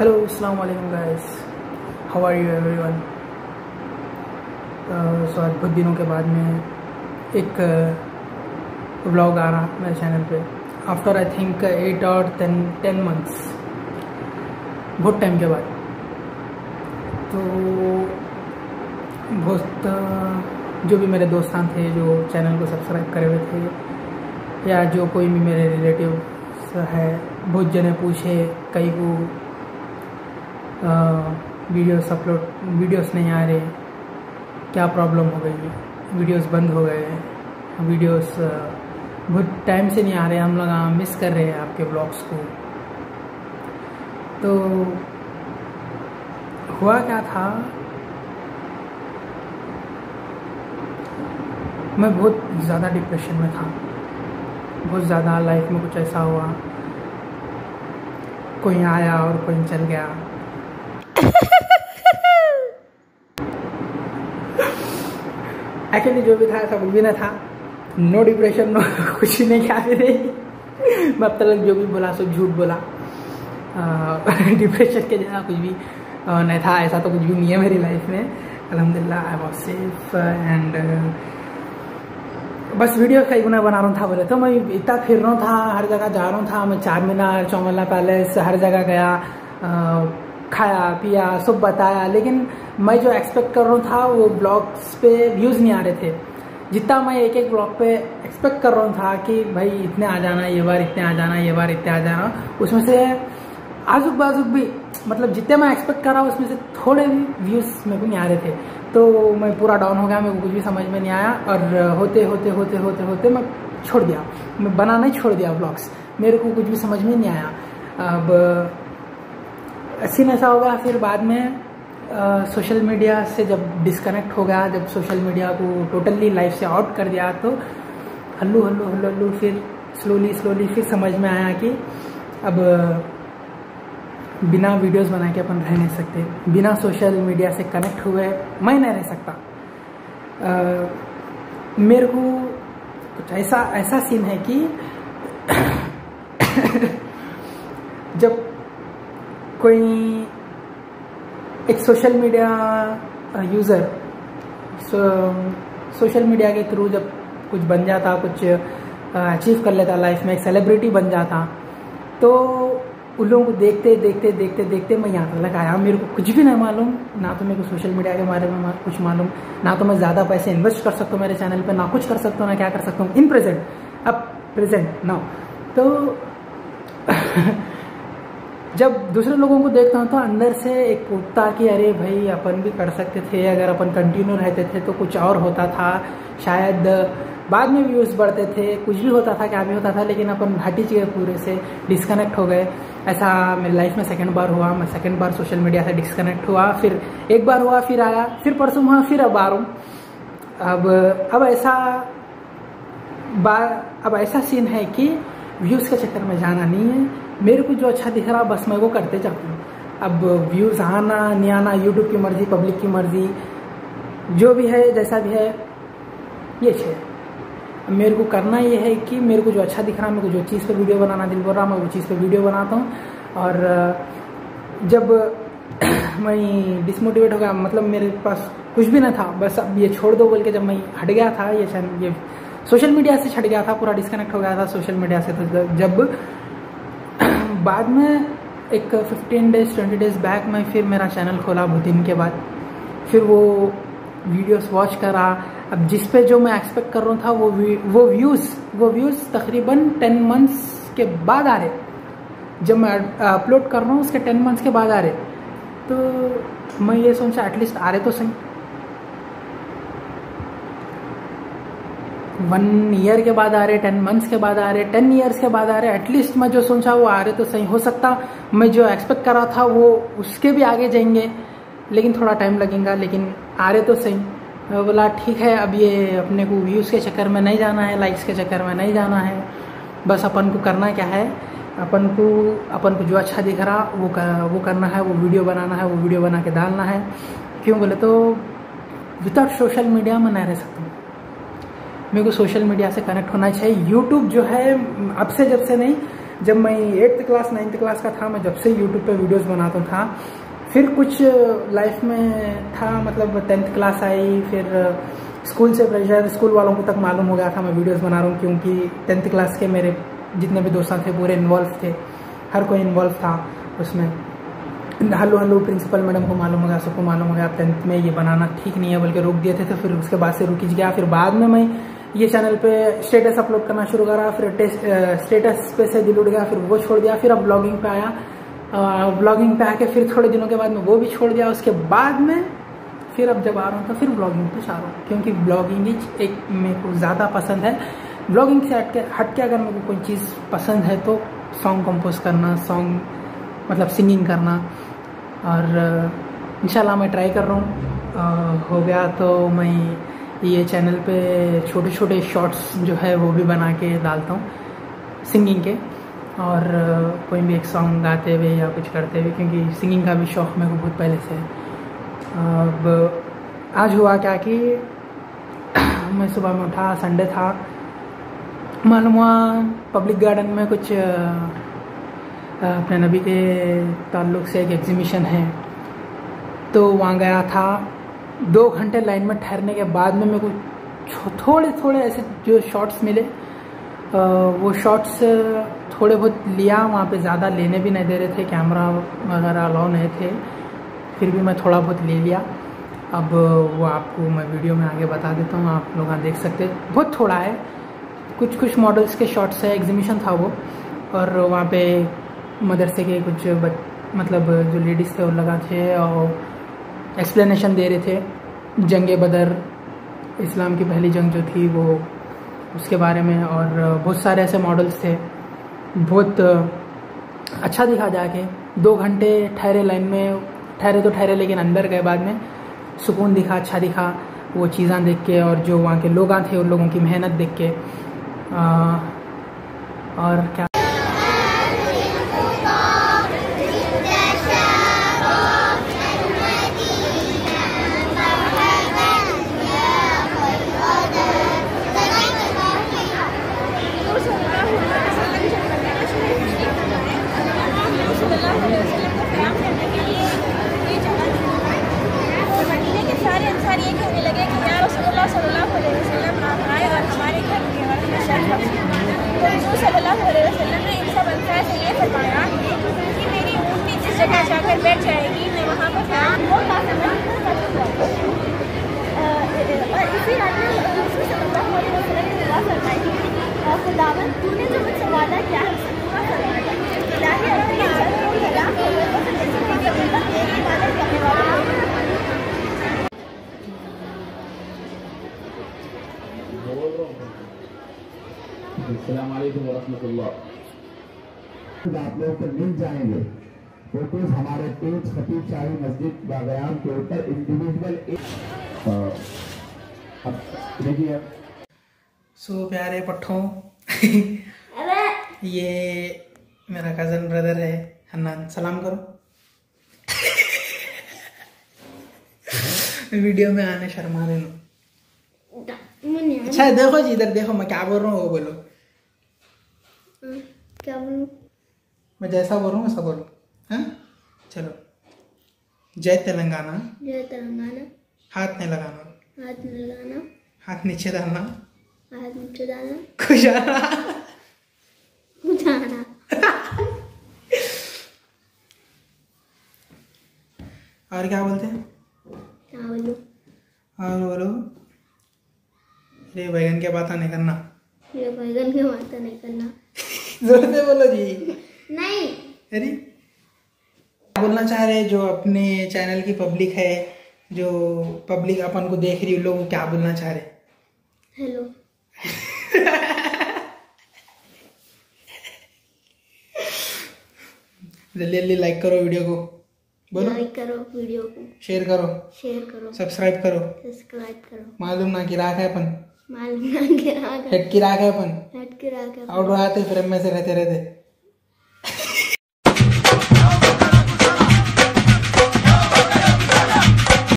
Hello अस्सलाम वालेकुम guys how are you everyone so आज बहुत दिनों के बाद में एक व्लॉग आ रहा मेरे चैनल पे। आफ्टर आई थिंक एट और टेन टेन मंथ्स बहुत टाइम के बाद। तो बहुत uh, जो भी मेरे दोस्तान थे जो चैनल को सब्सक्राइब करे हुए थे या जो कोई भी मेरे रिलेटिव है बहुत जने पूछे कई को वीडियोस अपलोड वीडियोस नहीं आ रहे। क्या प्रॉब्लम हो गई? वीडियोस बंद हो गए। वीडियोस बहुत टाइम से नहीं आ रहे। हम लोग मिस कर रहे हैं आपके ब्लॉग्स को। तो हुआ क्या था? मैं बहुत ज़्यादा डिप्रेशन में था। बहुत ज़्यादा लाइफ में कुछ ऐसा हुआ। कोई आया और कोई चल गया। एक्चुअली जो भी था कुछ भी ना था। नो डिप्रेशन नो कुछ नहीं, क्या फिर मैं तक जो भी बोला, सब झूठ बोला। डिप्रेशन के जैसा कुछ भी नहीं था, ऐसा तो कुछ भी नहीं है मेरी लाइफ में। अलहमदिल्ला आई वॉज़ सेफ़ एंड बस वीडियो कई गुना बना रहा था बोले। तो मैं इतना फिर रहा था, हर जगह जा रहा था। मैं चार मीनार चौमला पैलेस हर जगह गया। खाया, पिया, सब बताया, लेकिन मैं जो एक्सपेक्ट कर रहा था, वो ब्लॉग्स पे व्यूज़ नहीं आ रहे थे। जितना मैं एक एक ब्लॉग पे एक्सपेक्ट कर रहा था कि भाई इतने आ जाना, ये बार इतने आ जाना, ये बार इतने आ जाना, उसमें से आजुक बाजुक भी मतलब जितने मैं एक्सपेक्ट कर रहा उसमें से थोड़े भी व्यूज़ मेरे को नहीं आ रहे थे। तो मैं पूरा डाउन हो गया, मेरे को कुछ भी समझ में नहीं आया, और होते होते होते होते होते मैं छोड़ दिया। मैं बनाना ही छोड़ दिया ब्लॉग्स मेरे को कुछ भी समझ में नहीं आया। अब सीन ऐसा होगा फिर बाद में सोशल मीडिया से जब डिस्कनेक्ट हो गया जब सोशल मीडिया को टोटली लाइफ से आउट कर दिया तो हल्लू हल्लू हल्लू हल्लू फिर स्लोली स्लोली फिर समझ में आया कि अब बिना वीडियोस बना के अपन रह नहीं सकते। बिना सोशल मीडिया से कनेक्ट हुए मैं नहीं रह सकता। आ, मेरे को कुछ ऐसा ऐसा सीन है कि जब कोई एक social media user so, social media के थ्रू जब कुछ बन जाता कुछ अचीव कर लेता लाइफ में एक सेलिब्रिटी बन जाता तो उन लोगों को देखते देखते देखते देखते मैं यहाँ तक आया। मेरे को कुछ भी नहीं मालूम ना तो मेरे को सोशल मीडिया के बारे में कुछ मालूम ना तो मैं ज़्यादा पैसे इन्वेस्ट कर सकता हूँ मेरे चैनल पे ना कुछ कर सकता हूँ ना क्या कर सकता हूँ। इन प्रेजेंट अब प्रेजेंट नाउ तो जब दूसरे लोगों को देखता हूँ तो अंदर से एक उठता कि अरे भाई, अपन भी कर सकते थे, अगर अपन कंटिन्यू रहते थे तो कुछ और होता था। शायद बाद में व्यूज़ बढ़ते थे, कुछ भी होता था, क्या भी होता था, लेकिन अपन घाटी गए पूरे से डिस्कनेक्ट हो गए। ऐसा मेरी लाइफ में सेकंड बार हुआ, मैं सेकंड बार सोशल मीडिया से डिस्कनेक्ट हुआ, फिर एक बार हुआ, फिर आया, फिर परसों हुआ, फिर अब आ रहा अब अब ऐसा बार अब ऐसा सीन है कि व्यूज़ के चक्कर में जाना नहीं है। मेरे को जो अच्छा दिख रहा, बस मैं वो करते जाता हूँ। अब व्यूज़ आना, नहीं आना यूट्यूब की मर्ज़ी पब्लिक की मर्ज़ी, जो भी है, जैसा भी है, ये है। मेरे को करना ये है कि मेरे को जो अच्छा दिख रहा, मेरे को जो चीज़ पे वीडियो बनाना दिल बोल रहा, मैं वो चीज़ पे वीडियो बनाता हूँ। और, जब मैं डिसमोटिवेट हो गया मतलब मेरे पास कुछ भी ना था, बस अब ये छोड़ दो बोल के जब मैं हट गया था, ये ये सोशल मीडिया से छट गया था, पूरा डिस्कनेक्ट हो गया था सोशल मीडिया से तो जब बाद में एक 15 डेज़ 20 डेज़ बैक में फिर मेरा चैनल खोला बहुत दिन के बाद। फिर वो वीडियोस वॉच करा। अब जिस पे जो मैं एक्सपेक्ट कर रहा था, वो वो व्यूज़ वो व्यूज़ तकरीबन 10 मंथ्स के बाद आ रहे। जब मैं अपलोड कर रहा हूँ, उसके 10 मंथ्स के बाद आ रहे। तो मैं ये सोचा एटलीस्ट आ रहे तो सही। वन ईयर के बाद आ रहे टेन मंथ्स के बाद आ रहे टेन ईयर्स के बाद आ रहे एटलीस्ट मैं जो सोचा वो आ रहे तो सही हो सकता। मैं जो एक्सपेक्ट करा था वो उसके भी आगे जाएँगे लेकिन थोड़ा टाइम लगेगा लेकिन आ रहे तो सही। बोला ठीक है अब ये अपने को व्यूज़ के चक्कर में नहीं जाना है लाइक्स के चक्कर में नहीं जाना है। बस अपन को करना क्या है? अपन को अपन को जो अच्छा दिख रहा वो कर, वो करना है वो वीडियो बनाना है वो वीडियो बना के डालना है। क्यों बोले तो विदाउट सोशल मीडिया में नहीं रह सकता। मेरे को सोशल मीडिया से कनेक्ट होना चाहिए। यूट्यूब जो है, अब से जब से नहीं, जब मैं एट्थ क्लास नाइन्थ क्लास का था, मैं जब से यूट्यूब पे वीडियोस बनाता था, फिर कुछ लाइफ में था मतलब टेंथ क्लास आई, फिर स्कूल से प्रेशर स्कूल वालों को तक मालूम हो गया था मैं वीडियोस बना रहा हूँ, क्योंकि टेंथ क्लास के मेरे जितने भी दोस्त थे, पूरे इन्वॉल्व थे। हर कोई इन्वॉल्व था उसमें। हल्लो हल्लो प्रिंसिपल मैडम को मालूम हो गया, सबको मालूम हो गया टेंथ में ये बनाना ठीक नहीं है, बल्कि रोक दिए थे तो फिर उसके बाद से रुकी गया। फिर बाद में मैं ये चैनल पे स्टेटस अपलोड करना शुरू करा, फिर स्टेटस पे से दिल उड़ गया, फिर वो छोड़ दिया, फिर अब ब्लॉगिंग पे आया। ब्लॉगिंग पे आके फिर थोड़े दिनों के बाद में वो भी छोड़ दिया, उसके बाद में फिर अब जब आ रहा हूँ तो फिर ब्लॉगिंग पे चाह रहा हूँ, क्योंकि ब्लॉगिंग ही एक मेरे को ज़्यादा पसंद है। ब्लॉगिंग से हट के हट के अगर मेरे को कोई चीज़ पसंद है तो सॉन्ग कंपोज करना सॉन्ग मतलब सिंगिंग करना। और इंशाल्लाह मैं ट्राई कर रहा हूँ। हो गया तो मैं ये चैनल पे छोटे छोटे शॉर्ट्स जो है वो भी बना के डालता हूँ सिंगिंग के। और कोई भी एक सॉन्ग गाते हुए या कुछ करते हुए, क्योंकि सिंगिंग का भी शौक़ मेरे को बहुत पहले से है। अब, आज हुआ क्या कि मैं सुबह में उठा संडे था। मालूम हुआ पब्लिक गार्डन में कुछ अपने नबी के ताल्लुक से एक एग्जीबिशन है। तो वहाँ गया था। दो घंटे लाइन में ठहरने के बाद में मेरे को थोड़े थोड़े ऐसे जो शॉट्स मिले वो शॉट्स थोड़े बहुत लिया, वहाँ पे ज़्यादा लेने भी नहीं दे रहे थे कैमरा वगैरह अलाउ नहीं थे, फिर भी मैं थोड़ा बहुत ले लिया। अब वो आपको मैं वीडियो में आगे बता देता हूँ, आप लोग देख सकते बहुत थोड़ा है कुछ कुछ मॉडल्स के शॉट्स है एग्जीबिशन था वो, और वहाँ पे मदरसे के कुछ मतलब जो लेडीज़ थे वो लगा थे, और एक्सप्लेनेशन दे रहे थे। जंग बदर इस्लाम की पहली जंग जो थी वो उसके बारे में और बहुत सारे ऐसे मॉडल्स थे। बहुत अच्छा दिखा जाके। दो घंटे ठहरे लाइन में ठहरे तो ठहरे लेकिन अंदर गए बाद में। सुकून दिखा अच्छा दिखा वो चीज़ें देख के और जो वहाँ के लोग थे उन लोगों की मेहनत देख के। आ, और क्या जो सल्लल्लाहु ने इन सब ये फरमाया कि मेरी ऊँटनी जिस जगह जाकर बैठ जाएगी, मैं वहाँ पर और इसी रात में सल्लल्लाहु फरमाई खुदावन, तूने जो मुझसे वादा किया है आप लोगों को मिल जाएँगे। फ़ोटोज़ हमारे पेज खतीब शाही मस्जिद बागयाम के ऊपर इंडिविजुअल देखिए सो प्यारे पट्ठों ये मेरा कज़न ब्रदर है हन्नान। सलाम करो। वीडियो में आने शर्मा रहे अच्छा देखो जी इधर देखो मैं क्या बोल रहा हूँ वो बोलो। क्या बोलूँ? मैं जैसा बोल रहा हूँ वैसा बोलो। हाँ? चलो। जय तेलंगाना। जय तेलंगाना। हाथ नहीं लगाना। हाथ नहीं लगाना। हाथ नीचे डालना। हाथ नीचे डालना। खुश आना उठाना और क्या बोलते हैं? क्या बोलूँ? और बोलो। अरे बैगन के बात नहीं करना ये बैगन की बात नहीं करना ज़ोर से बोलो जी नहीं। अरे। बोलना चाह रहे जो अपने चैनल की पब्लिक है जो पब्लिक अपन को देख रही है लोगों क्या बोलना चाह रहे हेलो जल्दी जल्दी लाइक करो वीडियो को। बोलो। लाइक करो वीडियो को। शेयर करो। शेयर करो। सब्सक्राइब करो। सब्सक्राइब करो। मालूम ना कि राख है अपन। मालूम ना गिरा कर हेड गए है अपन। हेड के गए। कर आउट आते फिर में से रहते रहते।